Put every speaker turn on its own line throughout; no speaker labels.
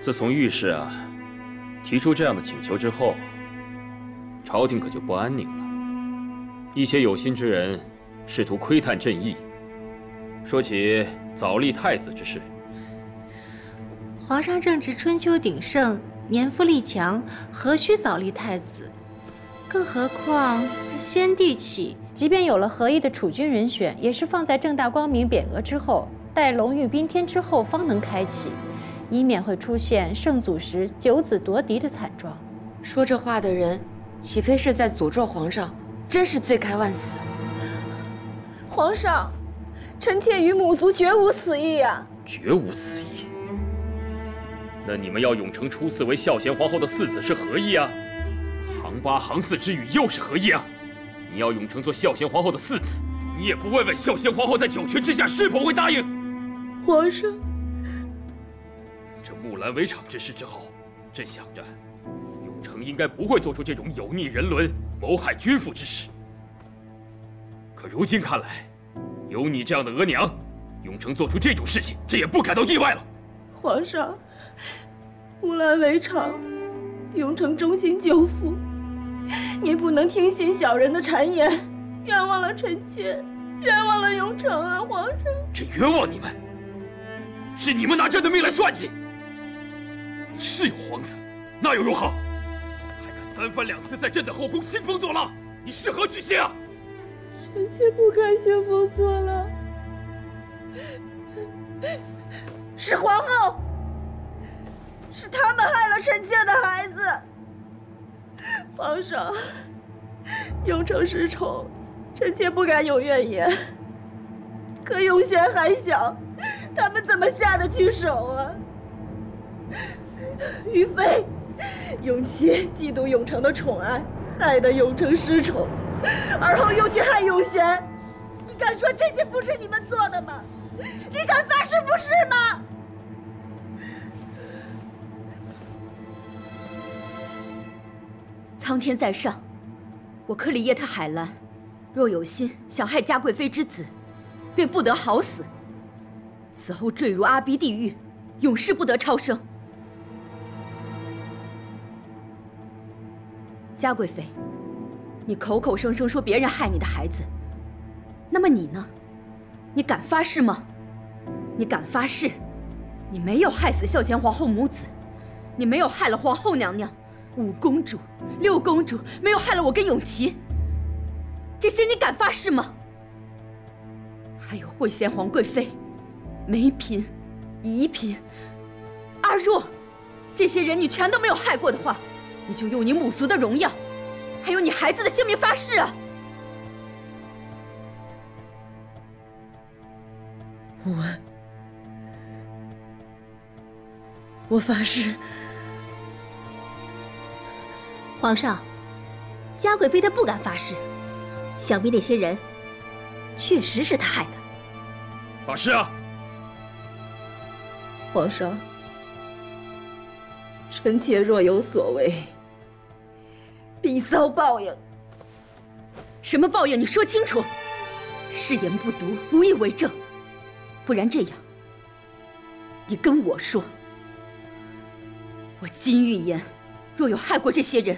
自从御史啊提出这样的请求之后，朝廷可就不安宁了。一些有心之人试图窥探朕意，说起早立太子之事。
皇上正值春秋鼎盛，年富力强，何须早立太子？更何况自先帝起，即便有了合意的储君人选，也是放在正大光明匾额之后，待龙御宾天之后方能开启。以免会出现圣祖时九子夺嫡的惨状。
说这话的人，岂非是在诅咒皇上？真是罪该万死！
皇上，臣妾与母族绝无此意啊！
绝无此意？那你们要永成初嗣为孝贤皇后的嗣子是何意啊？行八行四之语又是何意啊？你要永成做孝贤皇后的嗣子，你也不问问孝贤皇后在九泉之下是否会答应？
皇上。
木兰围场之事之后，朕想着永城应该不会做出这种有逆人伦、谋害君父之事。可如今看来，有你这样的额娘，永城做出这种事情，朕也不感到意外了。
皇上，木兰围场，永城忠心救父，您不能听信小人的谗言，冤枉了臣妾，冤枉了永城啊！皇上，
朕冤枉你们，是你们拿朕的命来算计。是有皇子，那又如何？还敢三番两次在朕的后宫兴风作浪，你是何居心啊？
臣妾不敢兴风作浪，是皇后，是他们害了臣妾的孩子。皇上，永成失宠，臣妾不敢有怨言。可永贤还小，他们怎么下得去手啊？于妃，永琪嫉妒永成的宠爱，害得永成失宠，而后又去害永贤。你敢说这些不是你们做的吗？你敢发誓不是吗？
苍天在上，我克里叶特海兰，若有心想害嘉贵妃之子，便不得好死，死后坠入阿鼻地狱，永世不得超生。嘉贵妃，你口口声声说别人害你的孩子，那么你呢？你敢发誓吗？你敢发誓，你没有害死孝贤皇后母子，你没有害了皇后娘娘、五公主、六公主，没有害了我跟永琪，这些你敢发誓吗？还有惠贤皇贵妃、梅嫔、宜嫔、阿若，这些人你全都没有害过的话。你就用你母族的荣耀，还有你孩子的性命发誓啊！
我，我发誓。
皇上，嘉贵妃她不敢发誓，想必那些人确实是她害的。
发誓啊！
皇上，臣妾若有所为。必遭报应。
什么报应？你说清楚。誓言不读，无以为证。不然这样，你跟我说，我金玉妍若有害过这些人，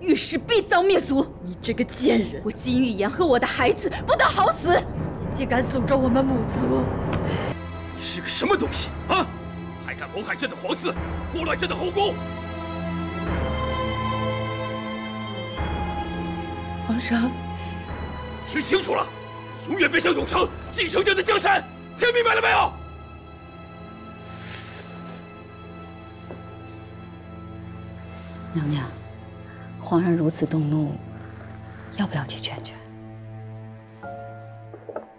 御史必遭灭族。
你这个贱人！
我金玉妍和我的孩子不得好死。
你竟敢诅咒我们母族！
你是个什么东西啊？还敢谋害朕的皇嗣，祸乱朕的后宫！
皇上，
听清楚了，永远别想永成继承朕的江山，听明白了没有？
娘娘，皇上如此动怒，要不要去劝劝？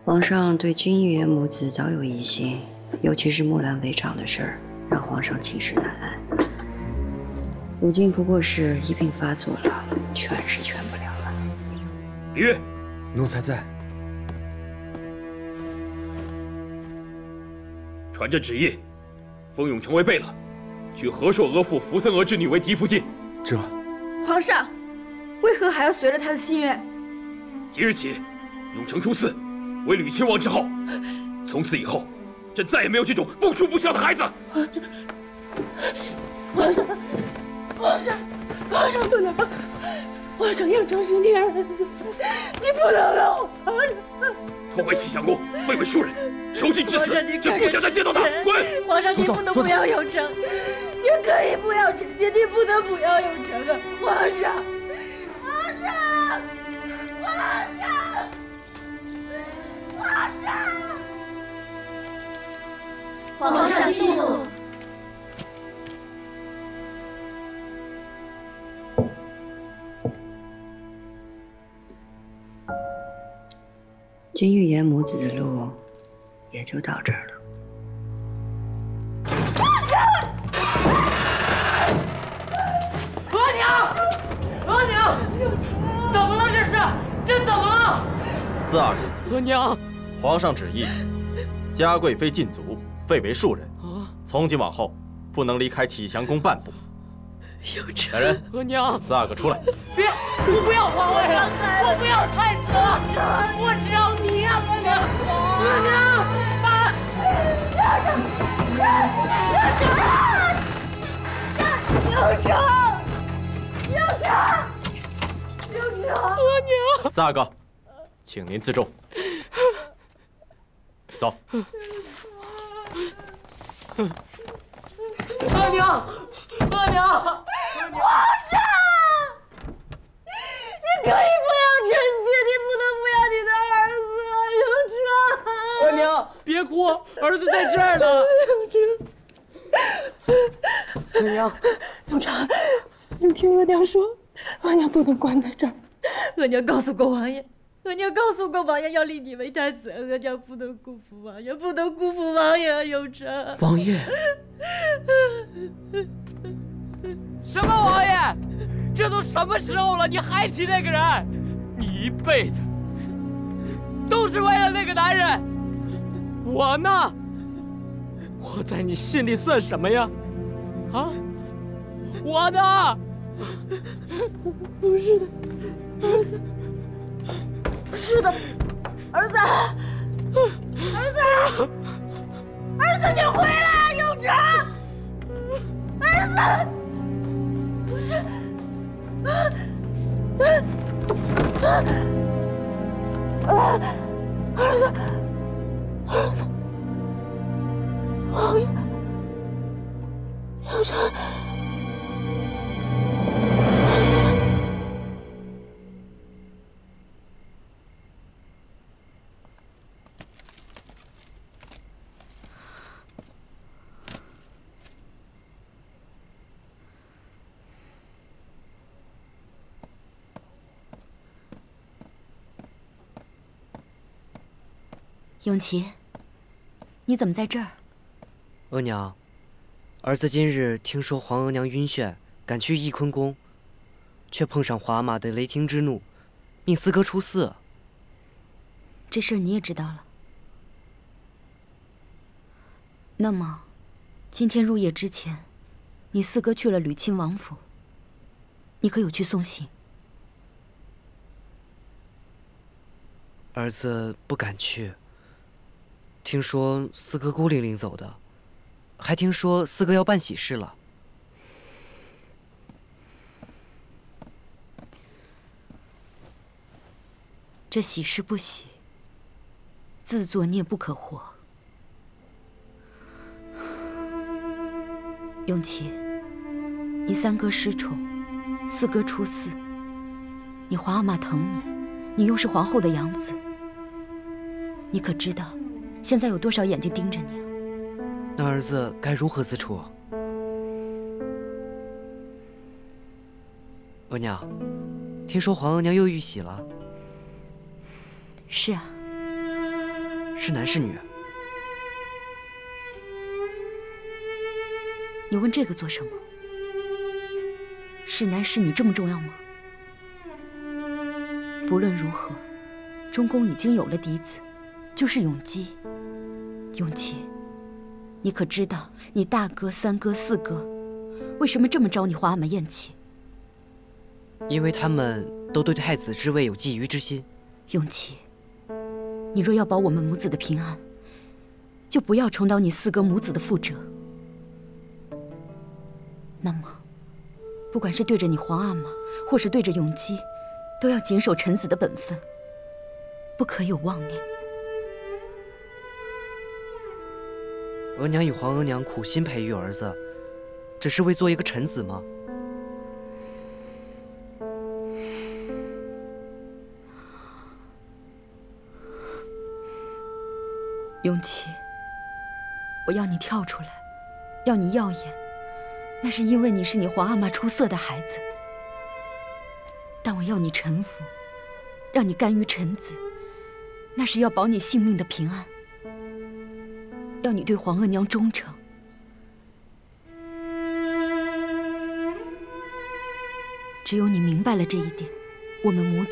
皇上对君玉母子早有疑心，尤其是木兰围场的事儿，让皇上寝食难安。如今不过是一病发作了，劝是劝不了。
李煜，
奴才在。
传朕旨意，封永成为贝勒，娶和硕额驸福森额之女为嫡福晋。
这，
皇上，为何还要随了他的心愿？
即日起，永成出嗣，为吕亲王之后。从此以后，朕再也没有这种不忠不孝的孩子。
皇上，皇上，皇上不能！皇上永成是你儿子，你不能让皇上！
拖回西相公，废为庶人，囚禁致死！朕不想再见到他，滚！
皇上，你不能不要永成，你可以不要陈杰，你不能不要永成啊！皇上，皇上，皇上，皇上，
皇上息怒。
金玉妍母子的路也就到这儿了。
额娘，额娘，怎么了？这是，这怎么了？
四阿
哥，额娘，
皇上旨意，嘉贵妃禁足，废为庶人。从今往后，不能离开启祥宫半步。来人，
额娘，
四阿哥出来。
别，我不要皇位了，我不要太子了，我只要你呀，额娘，额娘，爸，
永成，永成，有成，
额娘，
四阿哥，请您自重。走。
额娘，额娘。
皇上，你可以不要臣妾，你不能不要你的儿子啊，永成。
额娘，别哭，儿子在这儿呢。
永成，
额娘，
永昌，你听额娘说，额娘不能关在这儿。额娘告诉过王爷，额娘告诉过王爷要立你为太子，额娘不能辜负王爷，不能辜负王爷啊，永成。
王爷。什么王爷？这都什么时候了，你还提那个人？你一辈子都是为了那个男人。我呢？我在你心里算什么呀？啊？我呢？
不是的，儿子。不是的，儿子，儿子，儿子，你回来啊，永成，儿子。不是，啊啊啊！儿子，王爷，永成。
永琪，你怎么在这儿？
额娘，儿子今日听说皇额娘晕眩，赶去翊坤宫，却碰上华马的雷霆之怒，命四哥出寺。
这事儿你也知道了。那么，今天入夜之前，你四哥去了吕亲王府，你可有去送行？
儿子不敢去。听说四哥孤零零走的，还听说四哥要办喜事了。
这喜事不喜，自作孽不可活。永琪，你三哥失宠，四哥出寺，你皇阿玛疼你，你又是皇后的养子，你可知道？现在有多少眼睛盯着你啊？
那儿子该如何自处？额娘，听说皇额娘又遇喜了。
是啊。
是男是女？
你问这个做什么？是男是女这么重要吗？不论如何，中宫已经有了嫡子，就是永基。永琪，你可知道你大哥、三哥、四哥为什么这么招你皇阿玛厌弃？
因为他们都对太子之位有觊觎之心。
永琪，你若要保我们母子的平安，就不要重蹈你四哥母子的覆辙。那么，不管是对着你皇阿玛，或是对着永基，都要谨守臣子的本分，不可有妄念。
额娘与皇额娘苦心培育儿子，只是为做一个臣子吗？
永琪，我要你跳出来，要你耀眼，那是因为你是你皇阿玛出色的孩子。但我要你臣服，让你甘于臣子，那是要保你性命的平安，要你对皇额娘忠诚。只有你明白了这一点，我们母子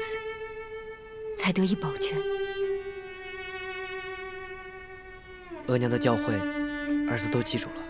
才得以保全。
额娘的教诲，儿子都记住了。